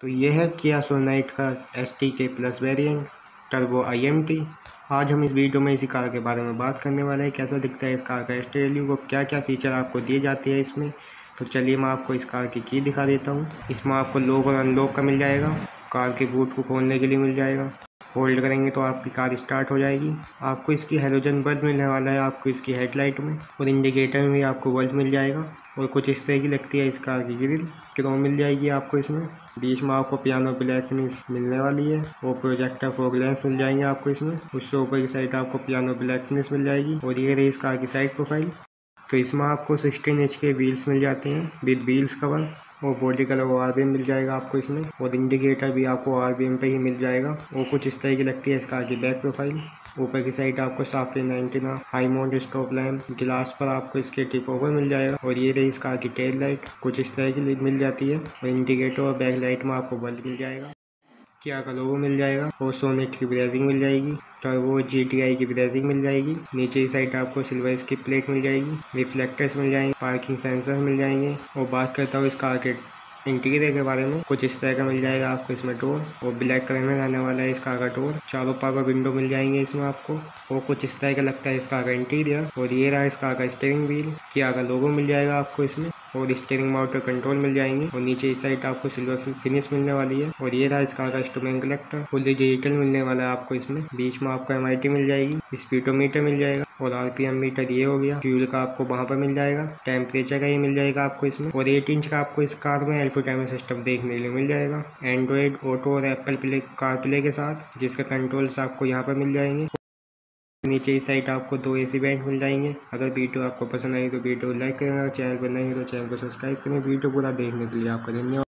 तो ये है किया सोनाइट का S T K plus variant turbo I M T आज हम इस वीडियो में इसी कार के बारे में बात करने वाले हैं। कैसा दिखता है इस कार का एस्टेरियो को? क्या क्या फीचर आपको दिए जाते हैं इसमें? तो चलिए मैं आपको इस कार की की दिखा देता हूँ। इसमें आपको लॉक और अनलॉक का मिल जाएगा। कार के बूट को खोलने के लिए मिल जाएगा। होल्ड करेंगे तो आपकी कार स्टार्ट हो जाएगी। आपको इसकी हेलोजन बल्ब मिलने वाला है आपको इसकी हेडलाइट में और इंडिकेटर में भी आपको बल्ब मिल जाएगा और कुछ इस तरह की लगती है इस कार की ग्रिल क्रोम मिल जाएगी आपको इसमें। बीच में आपको पियानो ब्लैक फिनिश मिलने वाली है और प्रोजेक्टर फोक लेंस मिल जाएँगे आपको इसमें। उससे ऊपर की साइड आपको पियानो ब्लैक फिनिश मिल जाएगी और ये रही इस कार की साइड प्रोफ़ाइल तो इसमें आपको सिक्सटीन इंच के व्हील्स मिल जाते हैं विद व्हील्स कवर और बॉडी कलर वो आर.बी.एम. मिल जाएगा आपको इसमें। और इंडिकेटर भी आपको आर.बी.एम. पे ही मिल जाएगा। और कुछ इस तरह की लगती है इसका की बैक प्रोफ़ाइल ऊपर की साइड आपको साफे antenna high mount stop lamp गिलास पर आपको इसके टिप ओवर मिल जाएगा। और ये रही इसका की टेल लाइट कुछ इस तरह की मिल जाती है। और इंडिकेटर और बैक लाइट में आपको बल्ब मिल जाएगा। क्या का लोगो मिल जाएगा और सोनेट की ब्रेजिंग मिल जाएगी। टर्बो जी टी आई की ब्रेजिंग मिल जाएगी। नीचे की साइड आपको सिल्वर इसकी प्लेट मिल जाएगी। रिफ्लेक्टर्स मिल जाएँगे। पार्किंग सेंसर मिल जाएँगे। और बात करता हूँ इस कार के इंटीरियर के बारे में कुछ इस तरह का मिल जाएगा आपको इसमें डोर और ब्लैक कलर में रहने वाला है इस कार का डोर चारों पावर विंडो मिल जाएँगे इसमें आपको। और कुछ इस तरह का लगता है इस कार का इंटीरियर और ये रहा इस कार का स्टेयरिंग व्हील का लोगो मिल जाएगा आपको इसमें और स्टेयरिंग माउंटर कंट्रोल मिल जाएँगे और नीचे इस साइड आपको सिल्वर फिनिश मिलने वाली है और ये रहा इसका कस्टमर कलेक्टर फुल डिजिटल मिलने वाला है आपको इसमें। बीच में आपको एम मिल जाएगी। स्पीडोमीटर मिल जाएगा। और आरपीएम मीटर ये हो गया। फ्यूल का आपको वहाँ पर मिल जाएगा। टेम्परेचर का ये मिल जाएगा आपको इसमें। और एट इंच का आपको इस कार में एल्फोटाइमर सिस्टम देखने के लिए मिल जाएगा। एंड्रॉइड ऑटो और एप्पल प्ले कार प्ले के साथ, जिसका कंट्रोल्स आपको यहाँ पर मिल जाएँगे। नीचे इस साइड आपको दो एसी बैंड मिल जाएँगे। अगर वीडियो आपको पसंद आई तो वीडियो लाइक करें। चैनल पर नहीं है तो चैनल को सब्सक्राइब करें। वीडियो पूरा देखने के लिए आपका धन्यवाद।